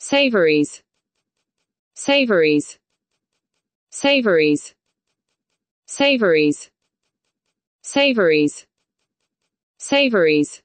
savories. Savories. Savories. Savories. Savories. Savories.